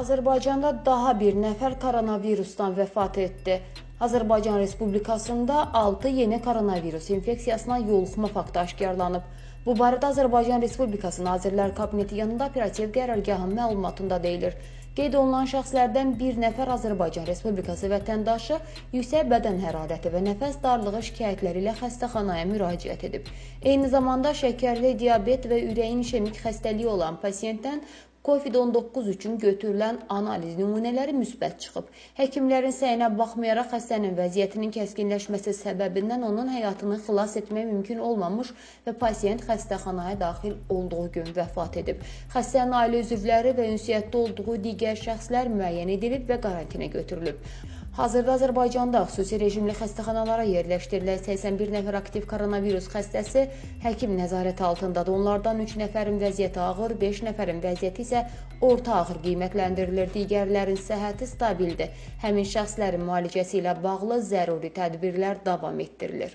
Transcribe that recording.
Azərbaycanda daha bir nəfər koronavirusdan vəfat etdi. Azərbaycan Respublikasında 6 yeni koronavirus infeksiyasına yoluxma faktı aşkarlanıb. Bu barədə Azərbaycan Respublikası Nazirlər Kabineti yanında operativ qərargahın məlumatında deyilir. Qeyd olunan şəxslərdən bir nəfər Azərbaycan Respublikası vətəndaşı yüksək bədən hərarəti və nəfəs darlığı şikayətləri ilə xəstəxanaya müraciət edib. Eyni zamanda şəkərli diabet və ürəyin işemik xəstəliyi olan pasiyentdən COVID-19 üçün götürülən analiz nümunələri müsbət çıxıb. Həkimlərin səyinə baxmayaraq xəstənin vəziyyətinin kəskinləşməsi səbəbindən onun həyatını xilas etmək mümkün olmamış və pasiyent xəstəxanaya daxil olduğu gün vəfat edib. Xəstənin ailə üzvləri və ünsiyyətdə olduğu digər şəxslər müəyyən edilib və karantinə götürülüb. Hazırda Azərbaycanda xüsusi rejimli xəstəxanalara yerləşdirilən 81 nəfər aktiv koronavirus xəstəsi həkim nəzarəti altındadır. Onlardan 3 nəfərin vəziyyəti ağır, 5 nəfərin vəziyyəti isə orta ağır qiymətləndirilir. Digərlərin səhhəti stabildir. Həmin şəxslərin müalicəsi ilə bağlı zəruri tədbirlər davam etdirilir.